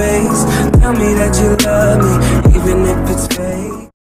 face. Tell me that you love me.